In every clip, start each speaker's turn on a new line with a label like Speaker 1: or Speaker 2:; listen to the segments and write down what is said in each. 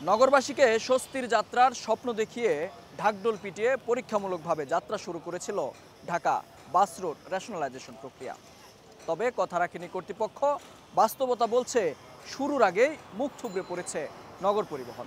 Speaker 1: নগরবাসীকে স্বস্তির যাত্রার স্বপ্ন দেখিয়ে ঢাকডোল পিটিয়ে পরীক্ষামূলকভাবে যাত্রা শুরু করেছিল ঢাকা বাস রোড রেশনালাইজেশন প্রক্রিয়া। তবে কথা রাখেনি কর্তৃপক্ষ, বাস্তবতা বলছে শুরুর আগেই মুখ থুবড়ে পড়েছে নগর পরিবহন।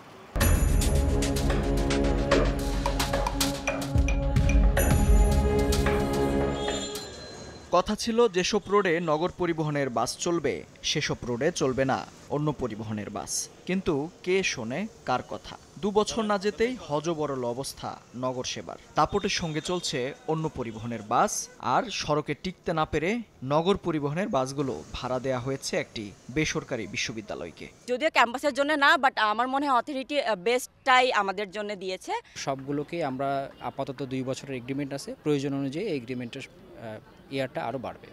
Speaker 1: কথা ছিল যেসব রোডে নগর পরিবহনের বাস চলবে সেসব রোডে চলবে না অন্য পরিবহনের বাস। কিন্তু কে শোনে কার কথা? দু বছর না যেতেই হজবরল অবস্থা নগর সেবার। দাপটের সঙ্গে চলছে অন্য পরিবহনের বাস আর সড়কে টিকতে না পেরে নগর পরিবহনের বাসগুলো ভাড়া দেয়া হয়েছে একটি বেসরকারি বিশ্ববিদ্যালয়কে।
Speaker 2: যদিও ক্যাম্পাসের জন্য না বাট আমার মনে হয় অথরিটি বেস্টটাই আমাদের জন্য দিয়েছে।
Speaker 3: সবগুলোকেই আমরা আপাতত দুই বছরের এগ্রিমেন্ট আছে। প্রয়োজন অনুযায়ী এগ্রিমেন্টের ইয়ারটা আরও বাড়বে।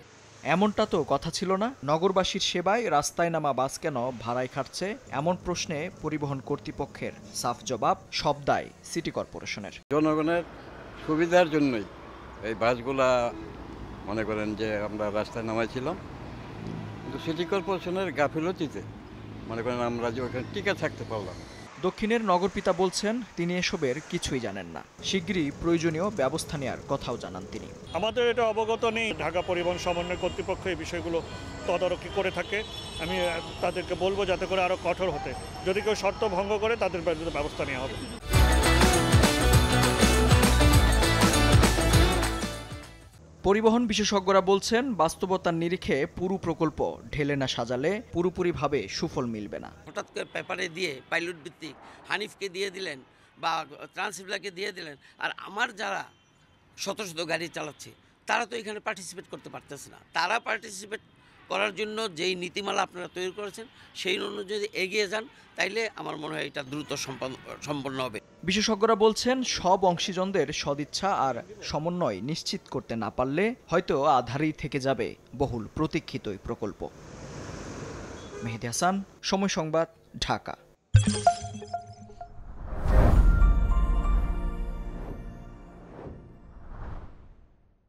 Speaker 1: এমনটা তো কথা ছিল না। নগরবাসীর সেবায় রাস্তায় নামা বাস কেন ভাড়ায় খাটছে? এমন প্রশ্নে পরিবহন কর্তৃপক্ষের সাফ জবাব সব দায় সিটি কর্পোরেশনের।
Speaker 4: জনগণের সুবিধার জন্যই এই বাসগুলা মনে করেন যে আমরা রাস্তায় নামাইছিলাম। কিন্তু সিটি কর্পোরেশনের গাফিলতিতে মনে করেন আমরা যে ওখানে টিকে থাকতে পারলাম না।
Speaker 1: দক্ষিণের নগরপিতা বলছেন, তিনি এসবের কিছুই জানেন না। শিগগিরই প্রয়োজনীয় ব্যবস্থা নেওয়ার কথাও জানান তিনি।
Speaker 5: আমাদের এটা অবগত নেই, ঢাকা পরিবহন সমন্বয় কর্তৃপক্ষ এই বিষয়গুলো তদারকি করে থাকে। আমি তাদেরকে বলব যাতে করে আরও কঠোর হতে। যদি কেউ শর্ত ভঙ্গ করে, তাদের ব্যবস্থা নেওয়া হবে।
Speaker 1: পরিবহন বিশেষজ্ঞরা বলছেন, বাস্তবতার নিরিখে পুরো প্রকল্প ঢেলে না সাজালে পুরোপুরিভাবে সুফল মিলবে না।
Speaker 6: হঠাৎ করে পেপারে দিয়ে পাইলট ভিত্তিক হানিফকে দিয়ে দিলেন বা ট্রান্সিবলাকে দিয়ে দিলেন, আর আমার যারা শত শত গাড়ি চালাচ্ছে, তারা তো এখানে পার্টিসিপেট করতে পারতেছে না। তারা পার্টিসিপেট করার জন্য যেই নীতিমালা আপনারা তৈরি করেছেন, সেই অনুযায়ী এগিয়ে যান, তাইলে আমার মনে হয় এটা দ্রুত সম্পন্ন সম্পন্ন হবে।
Speaker 1: বিশেষজ্ঞরা বলছেন, সব অংশীজনদের সদিচ্ছা আর সমন্বয় নিশ্চিত করতে না পারলে হয়তো আধারই থেকে যাবে বহুল প্রতীক্ষিত প্রকল্প। মেহেদি হাসান, সময় সংবাদ, ঢাকা।